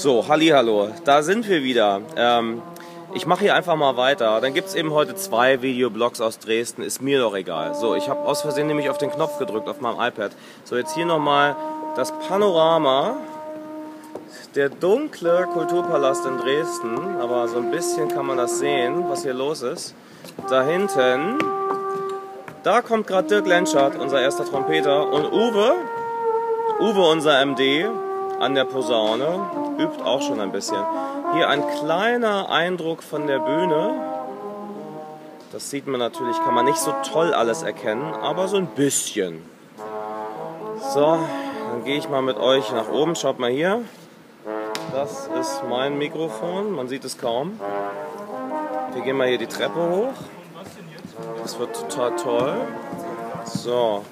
So, hallo, da sind wir wieder. Ähm, ich mache hier einfach mal weiter. Dann gibt es eben heute zwei Videoblogs aus Dresden, ist mir doch egal. So, ich habe aus Versehen nämlich auf den Knopf gedrückt auf meinem iPad. So, jetzt hier nochmal das Panorama. Der dunkle Kulturpalast in Dresden, aber so ein bisschen kann man das sehen, was hier los ist. Da hinten, da kommt gerade Dirk Lenschert, unser erster Trompeter, und Uwe, Uwe, unser MD, an der Posaune, übt auch schon ein bisschen. Hier ein kleiner Eindruck von der Bühne. Das sieht man natürlich, kann man nicht so toll alles erkennen, aber so ein bisschen. So, dann gehe ich mal mit euch nach oben. Schaut mal hier. Das ist mein Mikrofon, man sieht es kaum. Wir gehen mal hier die Treppe hoch. Das wird total toll. So,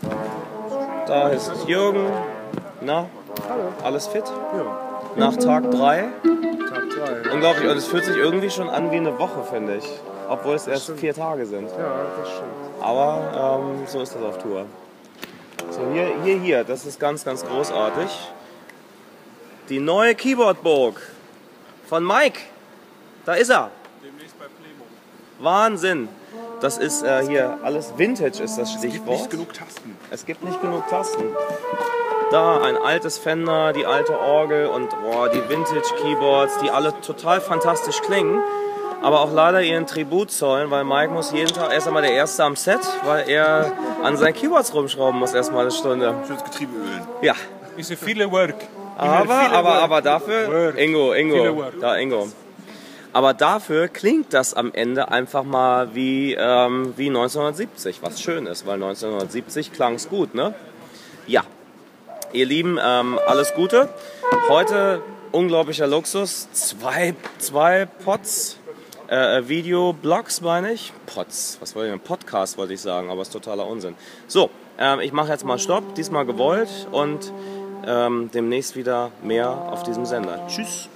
da ist Jürgen. Na, Hallo. alles fit? Ja, Nach Tag 3. Tag 3. Unglaublich, und es fühlt sich irgendwie schon an wie eine Woche, finde ich. Obwohl es erst stimmt. vier Tage sind. Ja, das stimmt. Aber ähm, so ist das auf Tour. So, hier, hier, hier, das ist ganz, ganz großartig. Die neue Keyboardburg von Mike. Da ist er. Demnächst bei Playmo. Wahnsinn. Das ist äh, hier alles Vintage, ist das Es gibt Stichwort. nicht genug Tasten. Es gibt nicht genug Tasten. Da ein altes Fender, die alte Orgel und boah, die Vintage Keyboards, die alle total fantastisch klingen, aber auch leider ihren Tribut zollen, weil Mike muss jeden Tag erst einmal der Erste am Set, weil er an seinen Keyboards rumschrauben muss erstmal eine Stunde. Schönes Getriebe ölen. Ja, Ist viele work. aber, aber, aber dafür. Ingo, Ingo, da Ingo. Aber dafür klingt das am Ende einfach mal wie, ähm, wie 1970, was schön ist, weil 1970 klang es gut, ne? Ja, ihr Lieben, ähm, alles Gute. Heute unglaublicher Luxus, zwei, zwei Pots, äh, Videoblogs meine ich. Pots, was wollte ich denn? Podcast wollte ich sagen, aber ist totaler Unsinn. So, ähm, ich mache jetzt mal Stopp, diesmal gewollt und ähm, demnächst wieder mehr auf diesem Sender. Tschüss.